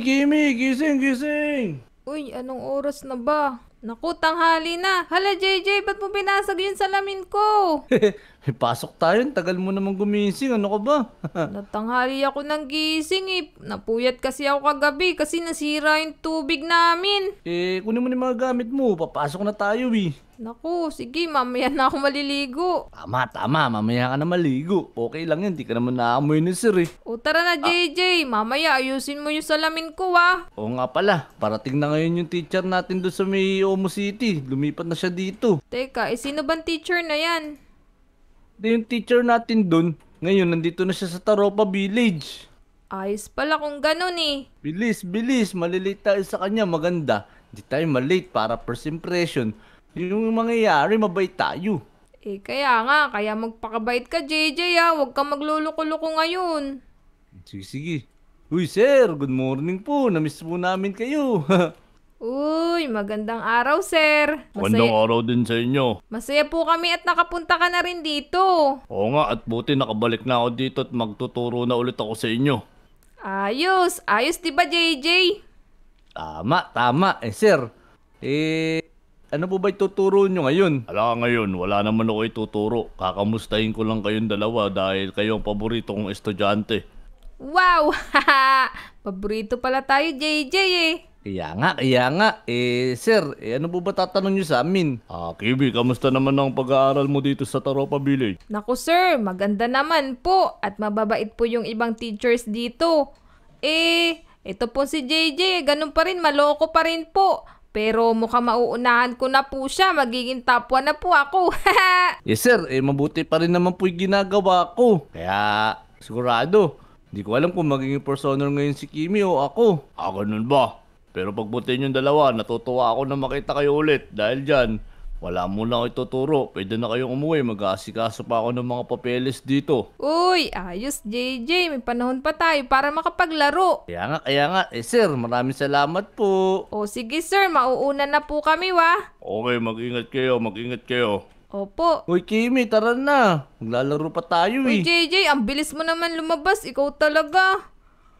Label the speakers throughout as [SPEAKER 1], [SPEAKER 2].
[SPEAKER 1] Kimi, gising, gising!
[SPEAKER 2] Uy, anong oras na ba? Naku, tanghali na. Hala, JJ, ba't mo binasag yung salamin ko?
[SPEAKER 1] May pasok tayo, tagal mo naman gumising, ano ka ba?
[SPEAKER 2] Natanghali ako ng gising eh. Napuyat kasi ako kagabi kasi nasira yung tubig namin.
[SPEAKER 1] eh, kunin mo na mga gamit mo, papasok na tayo eh.
[SPEAKER 2] Naku, sige, mamaya na ako maliligo.
[SPEAKER 1] Tama, tama, mamaya ka na maligo. Okay lang yan, di ka naman naamoy ni sir eh.
[SPEAKER 2] O tara na, JJ. Mamaya ayusin mo yung salamin ko ah.
[SPEAKER 1] Oo nga pala, parating na ngayon yung teacher natin doon sa may Omo City. Lumipat na siya dito.
[SPEAKER 2] Teka, eh sino bang teacher na yan?
[SPEAKER 1] Yung teacher natin doon, ngayon nandito na siya sa Taropa Village.
[SPEAKER 2] Ayos pala kung ganun eh.
[SPEAKER 1] Bilis, bilis, malilate tayo sa kanya, maganda. Hindi tayo malate para first impression. Yung mangyayari, mabait tayo.
[SPEAKER 2] Eh kaya nga, kaya magpakabait ka JJ ah. Huwag kang magluluko-luko ngayon.
[SPEAKER 1] Sige, sige. Uy, sir, good morning po. Namiss po namin kayo.
[SPEAKER 2] Uy, magandang araw sir.
[SPEAKER 3] Magandang araw din sa inyo.
[SPEAKER 2] masaya po kami at nakapunta ka na rin dito.
[SPEAKER 3] Oo nga, at buti nakabalik na ako dito at magtuturo na ulit ako sa inyo.
[SPEAKER 2] Ayos, ayos 'di ba JJ?
[SPEAKER 1] tama, tama. Eh, sir, eh, ano po ba ituturo nyo ngayon?
[SPEAKER 3] Ala ngayon, wala naman ako ituturo. Kakamustahin ko lang kayong dalawa dahil kayo ang paborito kong estudyante.
[SPEAKER 2] Wow! Paborito pala tayo JJ eh.
[SPEAKER 1] Kaya nga, kaya nga. Eh, sir, eh, ano po ba tatanong nyo sa amin?
[SPEAKER 3] Ah, Kibi, kamusta naman ang pag-aaral mo dito sa Taropa Village?
[SPEAKER 2] Naku sir, maganda naman po at mababait po yung ibang teachers dito. Eh, ito po si JJ, ganun pa rin, maloko pa rin po. Pero mukhang mauunahan ko na po siya, magiging top 1 na po ako.
[SPEAKER 1] Yes, sir, eh, mabuti pa rin naman po yung ginagawa ko. Kaya, sigurado, hindi ko alam kung magiging personal ngayon si Kimi o ako.
[SPEAKER 3] Ah, ganun ba? Pero pagbutin yung dalawa, natutuwa ako na makita kayo ulit. Dahil dyan, wala muna ako ituturo. Pwede na kayong umuwi. Mag-aasikaso pa ako ng mga papeles dito.
[SPEAKER 2] Uy, ayos JJ, may panahon pa tayo para makapaglaro.
[SPEAKER 1] Kaya nga, kaya nga, eh, sir, maraming salamat po.
[SPEAKER 2] O sige sir, mauuna na po kami wa.
[SPEAKER 3] Okay, mag-ingat kayo, mag-ingat kayo.
[SPEAKER 2] Opo.
[SPEAKER 1] Uy, Kimi, tara na. Maglalaro pa tayo
[SPEAKER 2] Uy
[SPEAKER 1] eh.
[SPEAKER 2] JJ, ang bilis mo naman lumabas, ikaw talaga.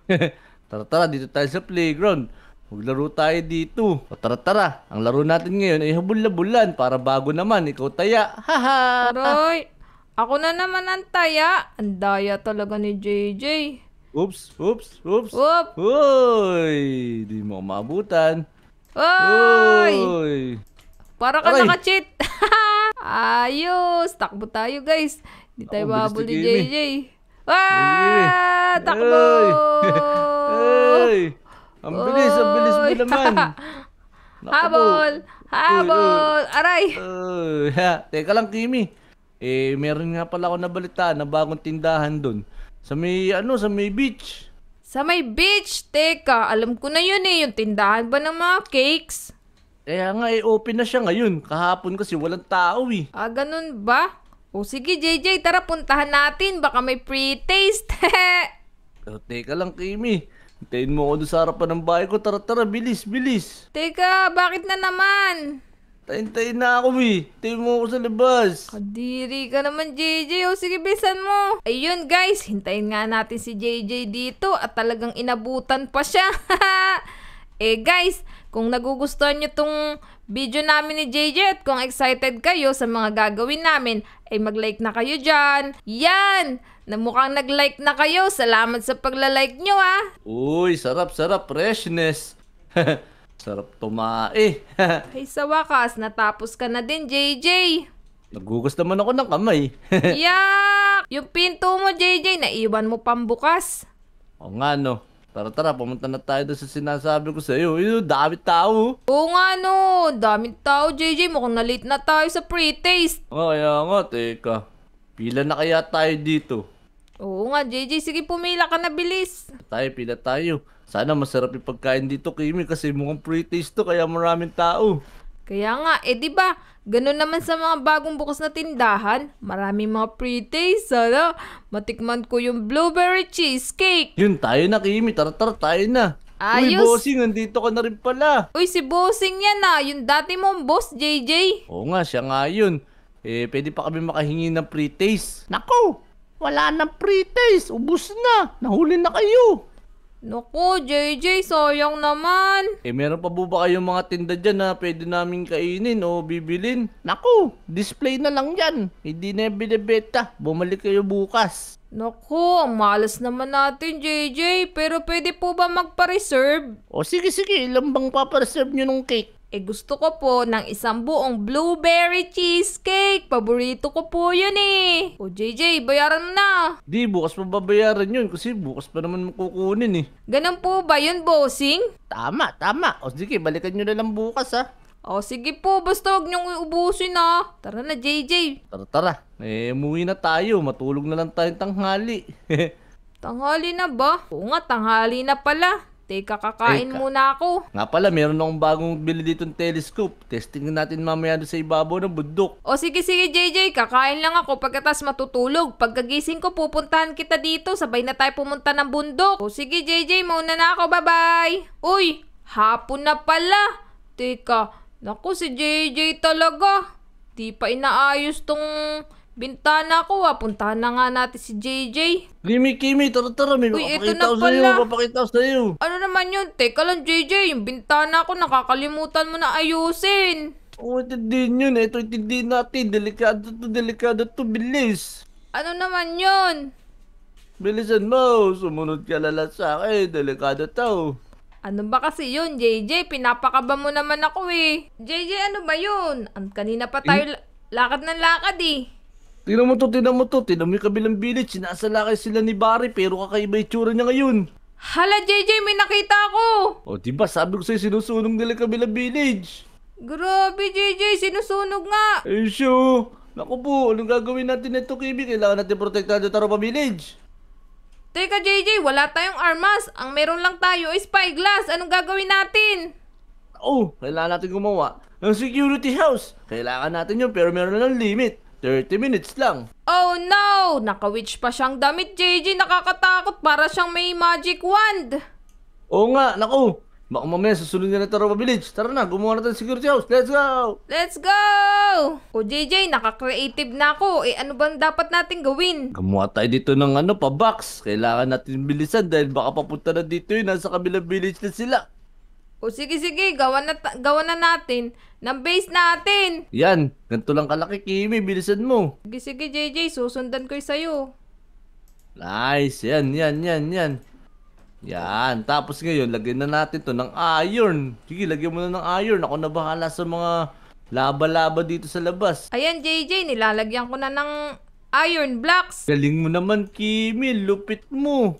[SPEAKER 1] tara, tara, dito tayo sa playground. Maglaro tayo dito. O, tara, tara. Ang laro natin ngayon ay habul-labulan para bago naman. Ikaw taya. Haha.
[SPEAKER 2] Aroy, ako na naman ang taya. Ang daya talaga ni JJ.
[SPEAKER 1] Oops, oops, oops.
[SPEAKER 2] Whoop!
[SPEAKER 1] Uy, di mo mabutan.
[SPEAKER 2] Oy!
[SPEAKER 1] Uy.
[SPEAKER 2] Para ka
[SPEAKER 1] Aray!
[SPEAKER 2] naka-cheat. Ayos! Takbo tayo guys. Hindi tayo babol
[SPEAKER 1] ni.
[SPEAKER 2] JJ. Ah! Takbo!
[SPEAKER 1] Ay! Ang
[SPEAKER 2] Oy!
[SPEAKER 1] naman. Naku.
[SPEAKER 2] Habol! Habol! Aray!
[SPEAKER 1] Uy, ha. Teka lang, Kimi. Eh, meron nga pala ako nabalita na bagong tindahan doon. Sa may, ano, sa may beach.
[SPEAKER 2] Sa may beach! Teka, alam ko na yun eh. Yung tindahan ba ng mga cakes?
[SPEAKER 1] Kaya nga, eh, open na siya ngayon. Kahapon kasi walang tao eh.
[SPEAKER 2] Ah, ganun ba? O sige, JJ, tara puntahan natin. Baka may pre-taste.
[SPEAKER 1] Pero teka lang, Kimi. Hintayin mo ako doon sa harapan ng bahay ko. Tara, tara, bilis, bilis.
[SPEAKER 2] Teka, bakit na naman?
[SPEAKER 1] Tayin-tayin na ako eh. Hintayin mo ako sa labas.
[SPEAKER 2] Kadiri ka naman, JJ. O sige, bilisan mo. Ayun, guys. Hintayin nga natin si JJ dito at talagang inabutan pa siya. eh, guys, kung nagugustuhan nyo tong video namin ni JJ at kung excited kayo sa mga gagawin namin, ay mag-like na kayo dyan. Yan! Na mukhang nag-like na kayo. Salamat sa pagla-like nyo, ah.
[SPEAKER 1] Uy, sarap, sarap. Freshness. sarap tumae.
[SPEAKER 2] Ay, sa wakas, natapos ka na din, JJ.
[SPEAKER 1] Nagugas naman ako ng kamay.
[SPEAKER 2] Yak! Yung pinto mo, JJ, naiwan mo pambukas.
[SPEAKER 1] o nga no. Tara, tara, pumunta na tayo doon sa sinasabi ko sa iyo. Yung dami tao.
[SPEAKER 2] Oo nga no, daming tao JJ, mukhang na-late na tayo sa pre-taste.
[SPEAKER 1] Oh, kaya nga, teka. Pila na kaya tayo dito?
[SPEAKER 2] Oo nga JJ, sige pumila ka na bilis.
[SPEAKER 1] Tayo, pila tayo. Sana masarap yung pagkain dito, Kimi, kasi mukhang pre-taste to, kaya maraming tao.
[SPEAKER 2] Kaya nga, eh di ba, ganun naman sa mga bagong bukas na tindahan, maraming mga pre-taste, ano? Matikman ko yung blueberry cheesecake.
[SPEAKER 1] Yun, tayo na, Kimi. Tara, tara, tayo na. Uy,
[SPEAKER 2] Ayos.
[SPEAKER 1] bossing, nandito ka na rin pala.
[SPEAKER 2] Uy, si Bossing yan ah, yung dati mong boss, JJ.
[SPEAKER 1] Oo nga, siya nga yun. Eh, pwede pa kami makahingi ng pre-taste. Nako! Wala nang pre-taste. Ubus na. Nahuli na kayo.
[SPEAKER 2] Naku, JJ, sayang naman.
[SPEAKER 1] Eh, meron pa po ba kayong mga tinda dyan na pwede namin kainin o bibilin? Naku, display na lang yan. Hindi na yan binibenta. Bumalik kayo bukas.
[SPEAKER 2] Naku, ang malas naman natin, JJ. Pero pwede po ba magpa-reserve?
[SPEAKER 1] O sige, sige. Ilan bang papareserve nyo ng cake?
[SPEAKER 2] Eh gusto ko po ng isang buong blueberry cheesecake. Paborito ko po yun eh. O JJ, bayaran mo na.
[SPEAKER 1] Di, bukas pa babayaran yun kasi bukas pa naman makukunin eh.
[SPEAKER 2] Ganun po ba yun, bossing?
[SPEAKER 1] Tama, tama. O sige, balikan nyo na lang bukas ha.
[SPEAKER 2] O sige po, basta huwag niyong iubusin ah. Tara na, JJ.
[SPEAKER 1] Tara, tara. Eh, umuwi na tayo. Matulog na lang tayong tanghali.
[SPEAKER 2] Tanghali na ba? Oo nga, tanghali na pala. Teka, kakain
[SPEAKER 1] Teka.
[SPEAKER 2] muna ako.
[SPEAKER 1] Nga pala, meron akong bagong bili dito ng telescope. Testing natin mamaya doon sa ibabaw ng bundok.
[SPEAKER 2] O sige sige JJ, kakain lang ako pagkatas matutulog. Pagkagising ko pupuntahan kita dito, sabay na tayo pumunta ng bundok. O sige JJ, mauna na ako, bye-bye. Uy, hapon na pala. Teka, naku si JJ talaga. Di pa inaayos tong bintana ko ah. Puntahan na nga natin si JJ.
[SPEAKER 1] Kimi, Kimi, tara, tara. May
[SPEAKER 2] Uy, na
[SPEAKER 1] ko sa'yo.
[SPEAKER 2] pala.
[SPEAKER 1] Papakita ko sa'yo.
[SPEAKER 2] Ano naman yun? Teka lang JJ, yung bintana ko nakakalimutan mo na ayusin.
[SPEAKER 1] Oo, intindihin yun. Ito, intindihin natin. Delikado to, delikado to. Bilis.
[SPEAKER 2] Ano naman yun?
[SPEAKER 1] Bilisan mo. Sumunod ka lala sa akin. Delikado to.
[SPEAKER 2] Ano ba kasi yun, JJ? Pinapakaba mo naman ako eh. JJ, ano ba yun? Ang kanina pa tayo la- lakad ng lakad eh.
[SPEAKER 1] Tingnan mo to, tingnan mo to. Tingnan mo yung kabilang village. Sinasalakay sila ni Barry pero kakaiba yung tsura niya ngayon.
[SPEAKER 2] Hala, JJ, may nakita ako!
[SPEAKER 1] O, di ba sabi ko sa'yo sinusunog nila yung kabilang village.
[SPEAKER 2] Grabe, JJ, sinusunog nga!
[SPEAKER 1] Eh, sure. Naku po, anong gagawin natin nito, Kimi? Kailangan natin protektado taro pa village.
[SPEAKER 2] Teka, JJ, wala tayong armas. Ang meron lang tayo is spyglass. Anong gagawin natin?
[SPEAKER 1] Oh, kailangan natin gumawa ng security house. Kailangan natin yun pero meron na ng limit. 30 minutes lang.
[SPEAKER 2] Oh no! Nakawitch pa siyang damit, JJ. Nakakatakot para siyang may magic wand.
[SPEAKER 1] Oo nga, naku. Baka mamaya susunod na Taroba Village. Tara na, gumawa natin ng security house. Let's go!
[SPEAKER 2] Let's go! O JJ, naka-creative na ako. Eh ano bang dapat natin gawin?
[SPEAKER 1] Gumawa tayo dito ng ano, pa-box. Kailangan natin bilisan dahil baka papunta na dito yun. Nasa kabilang village na sila.
[SPEAKER 2] O sige sige, gawa na, ta- gawa na natin ng base natin.
[SPEAKER 1] Yan, ganito lang kalaki, Kimi. Bilisan mo.
[SPEAKER 2] Sige sige JJ, susundan ko yung sa'yo.
[SPEAKER 1] Nice, yan, yan, yan, yan. Yan, tapos ngayon, lagyan na natin to ng iron. Sige, lagyan mo na ng iron. Ako na bahala sa mga laba-laba dito sa labas.
[SPEAKER 2] Ayan JJ, nilalagyan ko na ng iron blocks.
[SPEAKER 1] Galing mo naman, Kimi. Lupit mo.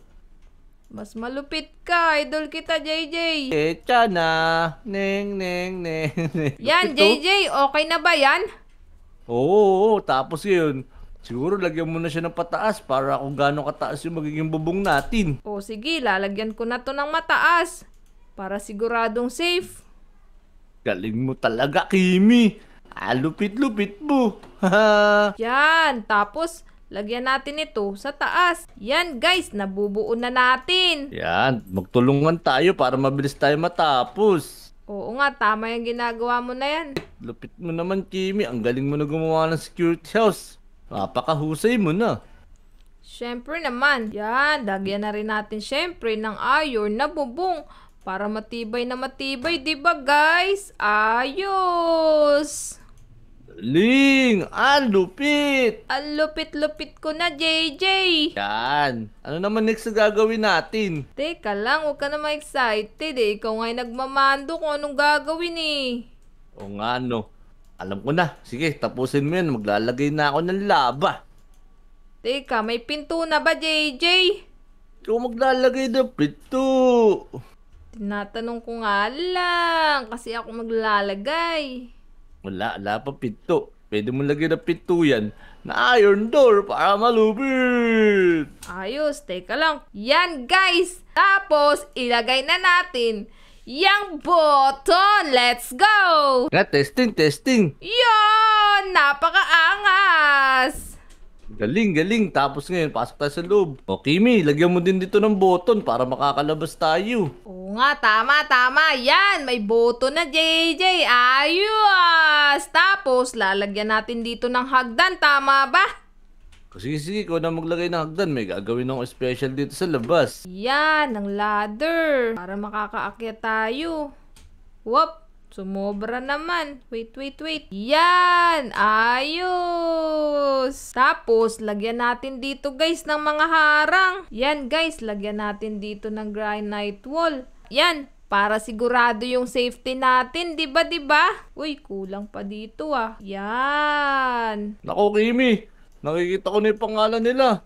[SPEAKER 2] Mas malupit ka, idol kita JJ.
[SPEAKER 1] Echa na. Neng, neng, neng, neng.
[SPEAKER 2] Yan. JJ, okay na ba yan?
[SPEAKER 1] Oo, oo, tapos ngayon, siguro lagyan mo na siya ng pataas para kung gaano kataas yung magiging bubong natin.
[SPEAKER 2] O sige, lalagyan ko na to ng mataas. Para siguradong safe.
[SPEAKER 1] Galing mo talaga, Kimi. Ah, lupit-lupit mo.
[SPEAKER 2] Yan, tapos lagyan natin ito sa taas. Yan guys, nabubuo na natin.
[SPEAKER 1] Yan, magtulungan tayo para mabilis tayo matapos.
[SPEAKER 2] Oo nga, tama yung ginagawa mo na yan.
[SPEAKER 1] Lupit mo naman, Kimi. Ang galing mo na gumawa ng security house. Napakahusay mo na.
[SPEAKER 2] Siyempre naman. Yan, lagyan na rin natin siyempre ng iron na bubong. Para matibay na matibay, di ba guys? Ayos!
[SPEAKER 1] Ling! Ah, lupit!
[SPEAKER 2] Ang lupit-lupit ko na, JJ!
[SPEAKER 1] Yan. Ano naman next na gagawin natin?
[SPEAKER 2] Teka lang, huwag ka na ma-excited eh. Ikaw nga'y nagmamando kung anong gagawin eh.
[SPEAKER 1] O nga, no. Alam ko na. Sige, tapusin mo yan. Maglalagay na ako ng laba.
[SPEAKER 2] Teka, may pinto na ba, JJ?
[SPEAKER 1] Ikaw maglalagay ng pito.
[SPEAKER 2] Tinatanong ko nga lang, kasi ako maglalagay.
[SPEAKER 1] Wala, wala pa pinto. Pwede mo lagyan ng pinto yan na iron door para malupit.
[SPEAKER 2] Ayos, teka lang. Yan guys! Tapos, ilagay na natin yung button. Let's go!
[SPEAKER 1] Nga, testing, testing.
[SPEAKER 2] Yon! Napakaangas!
[SPEAKER 1] Galing, galing. Tapos ngayon, pasok tayo sa loob. O, Kimi, lagyan mo din dito ng button para makakalabas tayo.
[SPEAKER 2] Oo nga, tama, tama. Yan, may button na JJ. Ayos! Tapos, lalagyan natin dito ng hagdan. Tama ba?
[SPEAKER 1] Kasi sige, ikaw na maglagay ng hagdan. May gagawin akong special dito sa labas.
[SPEAKER 2] Yan, ang ladder. Para makakaakyat tayo. Whoop! Sumobra naman. Wait, wait, wait. Yan! Ayos! Tapos, lagyan natin dito guys ng mga harang. Yan guys, lagyan natin dito ng granite wall. Yan, para sigurado yung safety natin, 'di ba, 'di ba? Uy, kulang pa dito ah. Yan.
[SPEAKER 1] Nako, Kimi. Nakikita ko na yung pangalan nila.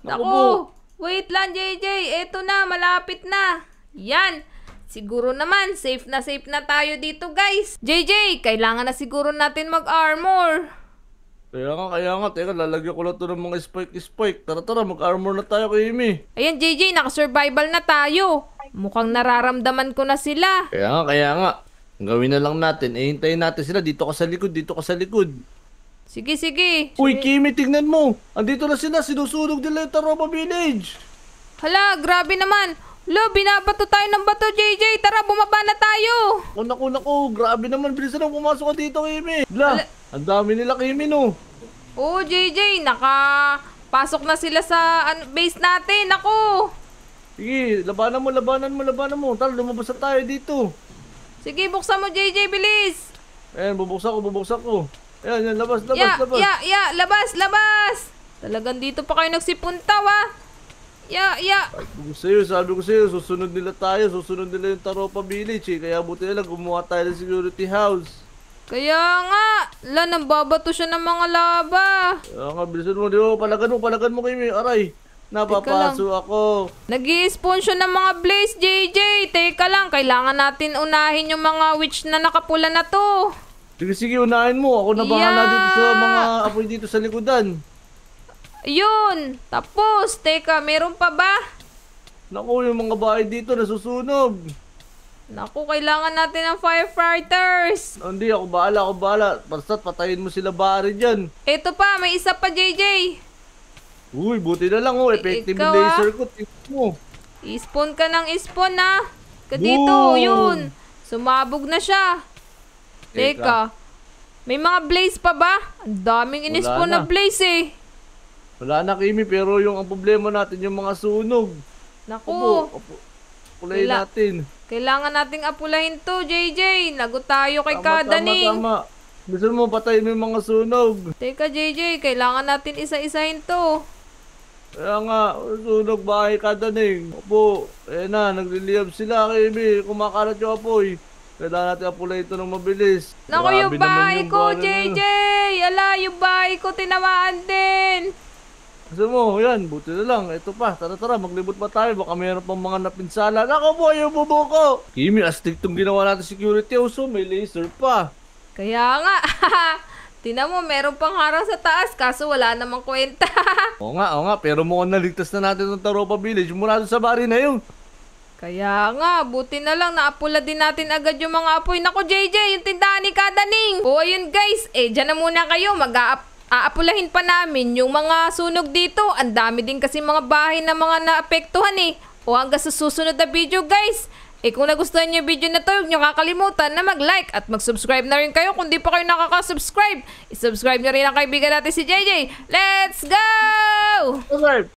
[SPEAKER 1] Naku po.
[SPEAKER 2] Naku, wait lang JJ, eto na, malapit na. Yan, siguro naman, safe na safe na tayo dito guys. JJ, kailangan na siguro natin mag-armor.
[SPEAKER 1] Kaya nga, kaya nga. Teka, lalagyan ko lang to ng mga spike-spike. Tara, tara, mag-armor na tayo, Kimi.
[SPEAKER 2] Ayan JJ, naka-survival na tayo. Mukhang nararamdaman ko na sila.
[SPEAKER 1] Kaya nga, kaya nga. Ang gawin na lang natin, eh, hintayin natin sila. Dito ka sa likod, dito ka sa likod.
[SPEAKER 2] Sige, sige.
[SPEAKER 1] Uy, Kimi, tignan mo. Andito na sila, sinusunog nila yung Taropa Village.
[SPEAKER 2] Hala, grabe naman. Lo, binabato tayo ng bato, JJ. Tara, bumaba na tayo.
[SPEAKER 1] O naku, naku, grabe naman. Bilisan na pumasok ka dito, Kimi. La, ang dami nila, Kimi, no.
[SPEAKER 2] Oo, JJ, nakapasok na sila sa ano, base natin. Ako.
[SPEAKER 1] Sige, labanan mo, labanan mo, labanan mo. Tara, lumabas na tayo dito.
[SPEAKER 2] Sige, buksan mo, JJ, bilis.
[SPEAKER 1] Ayan, bubuksan ko, bubuksan ko. Ayan, yan, labas, labas,
[SPEAKER 2] Ya,
[SPEAKER 1] labas.
[SPEAKER 2] ya, ya, labas, labas. Talagang dito pa kayo nagsipuntaw, ah. Ya, ya.
[SPEAKER 1] Sabi ko sa'yo, sabi ko sa'yo, susunod nila tayo, susunod nila yung Taropa Village eh. Kaya buti nila gumawa tayo ng security house.
[SPEAKER 2] Kaya nga, la, nambabato siya ng mga laba.
[SPEAKER 1] Kaya nga, bilisan mo, di ba? Palagan mo, palagan mo Kimi. Aray, napapaso ako.
[SPEAKER 2] nag siya ng mga blaze, JJ. Teka lang, kailangan natin unahin yung mga witch na nakapula na to.
[SPEAKER 1] Sige, sige, unahin mo. Ako na bahala
[SPEAKER 2] Yeah.
[SPEAKER 1] dito sa mga apoy dito sa likodan.
[SPEAKER 2] Ayun, tapos, teka, meron pa ba?
[SPEAKER 1] Naku, yung mga bahay dito nasusunog.
[SPEAKER 2] Naku, kailangan natin ng firefighters.
[SPEAKER 1] Hindi, ako bahala, ako bahala. Basta't patayin mo sila bari dyan.
[SPEAKER 2] Ito pa, may isa pa, JJ.
[SPEAKER 1] Uy, buti na lang oh. Effective
[SPEAKER 2] Ikaw, ah.
[SPEAKER 1] laser ko. Tingnan mo.
[SPEAKER 2] I-spawn ka ng i-spawn, na. Ka dito,
[SPEAKER 1] Boom!
[SPEAKER 2] yun. Sumabog na siya.
[SPEAKER 1] Teka.
[SPEAKER 2] Teka. May mga blaze pa ba? Ang daming in-spawn na
[SPEAKER 1] na.
[SPEAKER 2] blaze eh.
[SPEAKER 1] Wala na, Kimi, pero yung ang problema natin, yung mga sunog.
[SPEAKER 2] Naku,
[SPEAKER 1] Opo, opo. Kulay
[SPEAKER 2] Wala.
[SPEAKER 1] natin.
[SPEAKER 2] kailangan nating apulahin to, JJ. Lago tayo kay
[SPEAKER 1] Tama,
[SPEAKER 2] Kadaning.
[SPEAKER 1] tama, tama. Gusto mo patayin mo yung mga sunog.
[SPEAKER 2] Teka, JJ, kailangan natin isa-isahin to.
[SPEAKER 1] Kaya nga, sunog bahay kadaning. Opo, eh na, nagliliyab sila, Kimi. Kumakalat yung apoy. Kailangan natin apulay ito ng mabilis.
[SPEAKER 2] Naku, yung bahay
[SPEAKER 1] yung
[SPEAKER 2] ko. JJ! Ala, yung bahay ko, tinamaan din.
[SPEAKER 1] Gusto mo, yan, buti na lang. Ito pa, tara tara, maglibot pa tayo. Baka mayroon pang mga napinsala. Nako po, yung bubo ko! Kimi, astig tong ginawa natin security house. oh. May laser pa.
[SPEAKER 2] Kaya nga, tinan mo, meron pang harang sa taas, kaso wala namang kwenta.
[SPEAKER 1] Oo nga, oo nga. Pero mukhang naligtas na natin ng Taropa Village mula doon sa bari na yun.
[SPEAKER 2] Kaya nga, buti na lang naapula din natin agad yung mga apoy. Nako, JJ, yung tindahan ni Kadaning. O, ayun guys, eh, dyan na muna kayo. mag aapulahin pa namin yung mga sunog dito. Ang dami din kasi mga bahay na mga naapektuhan eh. O hanggang sa susunod na video guys. Eh kung nagustuhan niyo yung video na to, huwag niyo kakalimutan na mag-like at mag-subscribe na rin kayo kung di pa kayo nakaka-subscribe. I-subscribe niyo rin ang kaibigan natin si JJ. Let's go!
[SPEAKER 1] Okay.